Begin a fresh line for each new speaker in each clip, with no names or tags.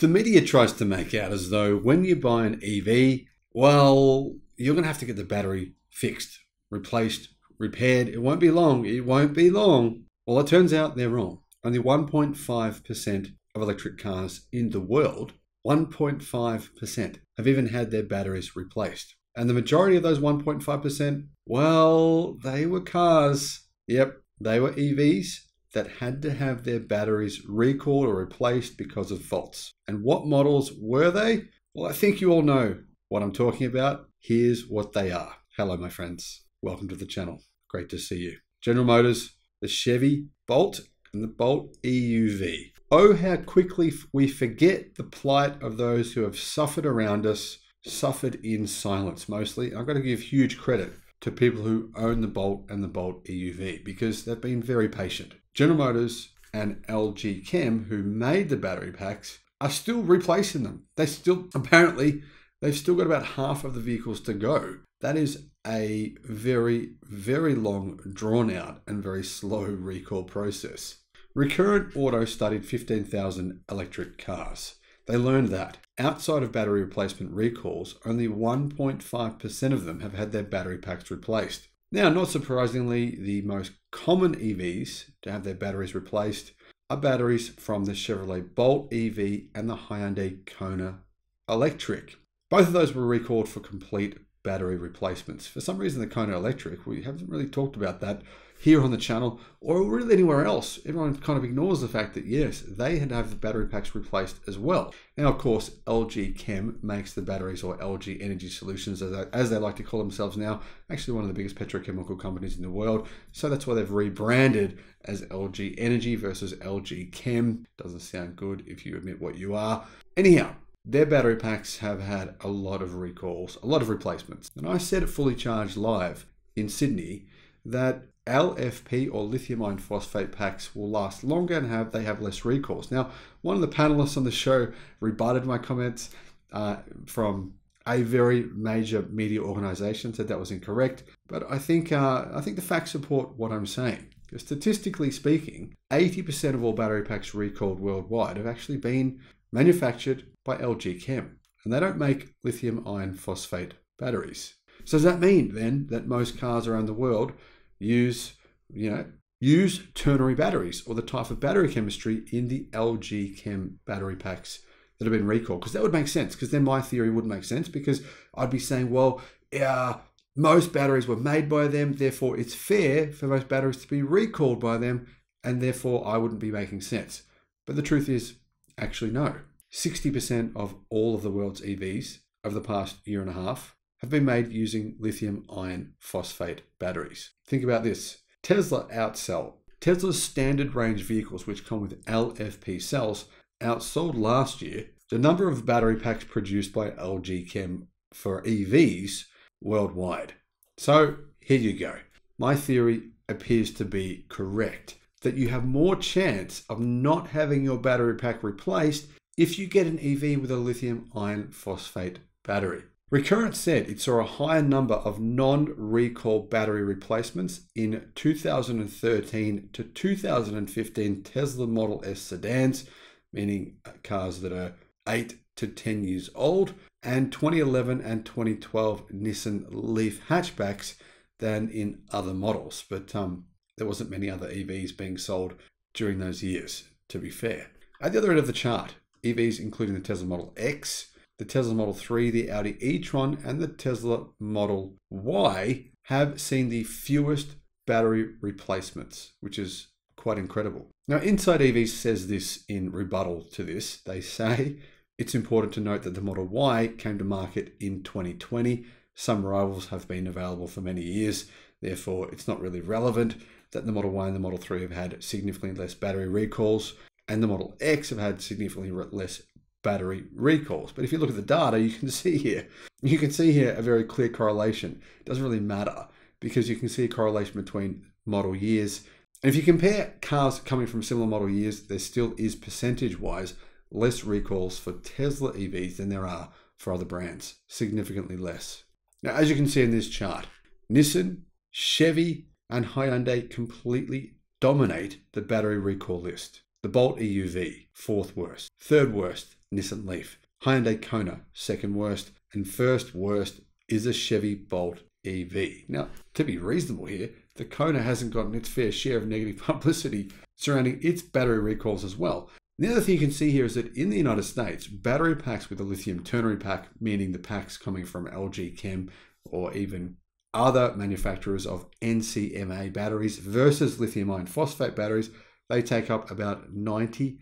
The media tries to make out as though when you buy an EV, well, you're going to have to get the battery fixed, replaced, repaired. It won't be long. It won't be long. Well, it turns out they're wrong. Only 1.5% of electric cars in the world, 1.5%, have even had their batteries replaced. And the majority of those 1.5%, well, they were cars. Yep, they were EVs that had to have their batteries recalled or replaced because of faults. And what models were they? Well, I think you all know what I'm talking about. Here's what they are. Hello, my friends. Welcome to the channel. Great to see you. General Motors, the Chevy Bolt, and the Bolt EUV. Oh, how quickly we forget the plight of those who have suffered around us, suffered in silence mostly. I've got to give huge credit to people who own the Bolt and the Bolt EUV because they've been very patient. General Motors and LG Chem, who made the battery packs, are still replacing them. They still, apparently, they've still got about half of the vehicles to go. That is a very, very long, drawn out, and very slow recall process. Recurrent Auto studied 15,000 electric cars. They learned that outside of battery replacement recalls, only 1.5% of them have had their battery packs replaced. Now, not surprisingly, the most common EVs to have their batteries replaced are batteries from the Chevrolet Bolt EV and the Hyundai Kona Electric. Both of those were recalled for complete battery replacements. For some reason, the Kona Electric, we haven't really talked about that here on the channel or really anywhere else. Everyone kind of ignores the fact that yes, they had to have the battery packs replaced as well. Now, of course, LG Chem makes the batteries or LG Energy Solutions, as, as they like to call themselves now, actually one of the biggest petrochemical companies in the world. So that's why they've rebranded as LG Energy versus LG Chem. Doesn't sound good if you admit what you are. Anyhow, their battery packs have had a lot of recalls, a lot of replacements. And I said at Fully Charged Live in Sydney that LFP or lithium iron phosphate packs will last longer and have they have less recalls. Now, one of the panelists on the show rebutted my comments uh, from a very major media organization said that was incorrect, but I think uh, I think the facts support what I'm saying. Statistically speaking, 80% of all battery packs recalled worldwide have actually been manufactured by LG Chem, and they don't make lithium iron phosphate batteries. So does that mean then that most cars around the world use, you know, use ternary batteries or the type of battery chemistry in the LG Chem battery packs that have been recalled. Because that would make sense, because then my theory would make sense, because I'd be saying, well, yeah, most batteries were made by them, therefore it's fair for most batteries to be recalled by them, and therefore I wouldn't be making sense. But the truth is, actually, no. 60% of all of the world's EVs over the past year and a half have been made using lithium iron phosphate batteries. Think about this Tesla outsell. Tesla's standard range vehicles, which come with LFP cells, outsold last year the number of battery packs produced by LG Chem for EVs worldwide. So here you go. My theory appears to be correct that you have more chance of not having your battery pack replaced if you get an EV with a lithium iron phosphate battery. Recurrent said it saw a higher number of non recall battery replacements in 2013 to 2015 Tesla Model S sedans, meaning cars that are 8 to 10 years old, and 2011 and 2012 Nissan Leaf hatchbacks than in other models. But um, there wasn't many other EVs being sold during those years, to be fair. At the other end of the chart, EVs including the Tesla Model X, the Tesla Model 3, the Audi e-tron, and the Tesla Model Y have seen the fewest battery replacements, which is quite incredible. Now, Inside EVs says this in rebuttal to this. They say it's important to note that the Model Y came to market in 2020. Some rivals have been available for many years, therefore, it's not really relevant that the Model Y and the Model 3 have had significantly less battery recalls, and the Model X have had significantly less battery recalls. But if you look at the data, you can see here, you can see here a very clear correlation. It doesn't really matter because you can see a correlation between model years. And if you compare cars coming from similar model years, there still is percentage wise less recalls for Tesla EVs than there are for other brands, significantly less. Now, as you can see in this chart, Nissan, Chevy, and Hyundai completely dominate the battery recall list. The Bolt EUV, fourth worst. Third worst, Nissan Leaf. Hyundai Kona, second worst. And first worst is a Chevy Bolt EV. Now, to be reasonable here, the Kona hasn't gotten its fair share of negative publicity surrounding its battery recalls as well. The other thing you can see here is that in the United States, battery packs with a lithium ternary pack, meaning the packs coming from LG Chem or even other manufacturers of NCMA batteries versus lithium iron phosphate batteries, they take up about 97%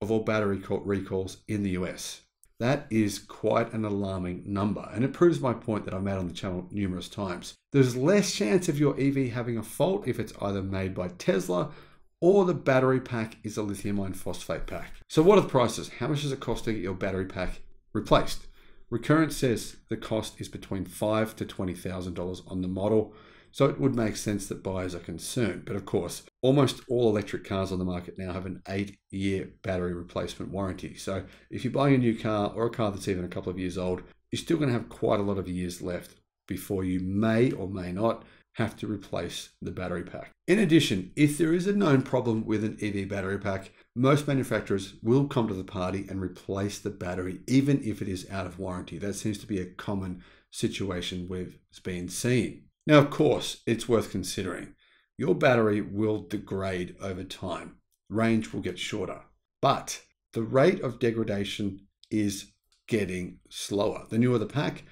of all battery recalls in the US. That is quite an alarming number, and it proves my point that I've made on the channel numerous times. There's less chance of your EV having a fault if it's either made by Tesla or the battery pack is a lithium ion phosphate pack. So what are the prices? How much does it cost to get your battery pack replaced? Recurrent says the cost is between five to twenty thousand dollars on the model, so it would make sense that buyers are concerned. But of course, almost all electric cars on the market now have an eight-year battery replacement warranty. So if you're buying a new car or a car that's even a couple of years old, you're still going to have quite a lot of years left before you may or may not have to replace the battery pack. In addition, if there is a known problem with an EV battery pack, most manufacturers will come to the party and replace the battery, even if it is out of warranty. That seems to be a common situation we've been seeing. Now, of course, it's worth considering. Your battery will degrade over time, range will get shorter, but the rate of degradation is getting slower. The newer the pack,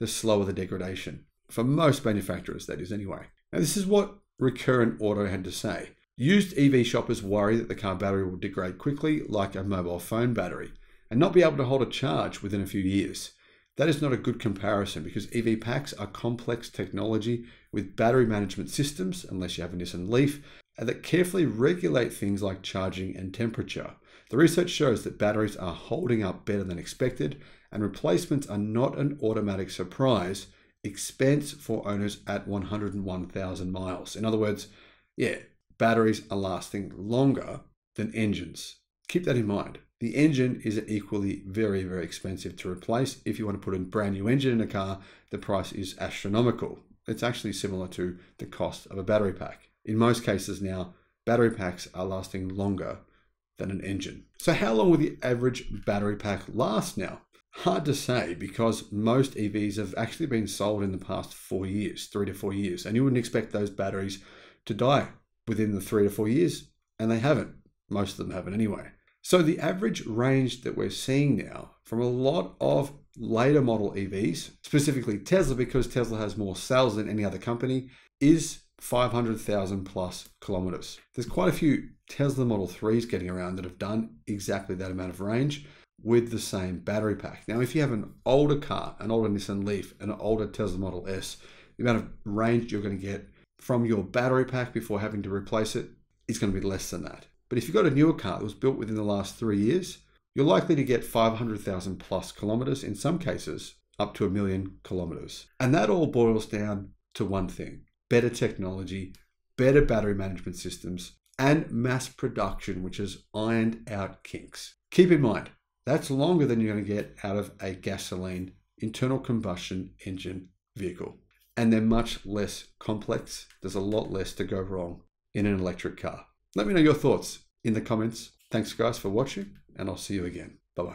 the slower the degradation. For most manufacturers, that is, anyway. Now, this is what Recurrent Auto had to say. Used EV shoppers worry that the car battery will degrade quickly, like a mobile phone battery, and not be able to hold a charge within a few years. That is not a good comparison because EV packs are complex technology with battery management systems, unless you have a Nissan Leaf, that carefully regulate things like charging and temperature. The research shows that batteries are holding up better than expected, and replacements are not an automatic surprise expense for owners at 101,000 miles. In other words, yeah, batteries are lasting longer than engines. Keep that in mind. The engine is equally very, very expensive to replace. If you want to put a brand new engine in a car, the price is astronomical. It's actually similar to the cost of a battery pack. In most cases now, battery packs are lasting longer than an engine. So how long will the average battery pack last now? Hard to say because most EVs have actually been sold in the past four years, three to four years, and you wouldn't expect those batteries to die within the three to four years, and they haven't. Most of them haven't anyway. So the average range that we're seeing now from a lot of later model EVs, specifically Tesla, because Tesla has more sales than any other company, is 500,000 plus kilometers. There's quite a few Tesla Model 3s getting around that have done exactly that amount of range with the same battery pack. Now, if you have an older car, an older Nissan Leaf, an older Tesla Model S, the amount of range you're going to get from your battery pack before having to replace it is going to be less than that. But if you've got a newer car that was built within the last three years, you're likely to get 500,000 plus kilometers, in some cases, up to a million kilometers. And that all boils down to one thing better technology, better battery management systems, and mass production, which has ironed out kinks. Keep in mind, that's longer than you're going to get out of a gasoline internal combustion engine vehicle. And they're much less complex. There's a lot less to go wrong in an electric car. Let me know your thoughts in the comments. Thanks, guys, for watching, and I'll see you again. Bye bye.